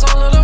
was on the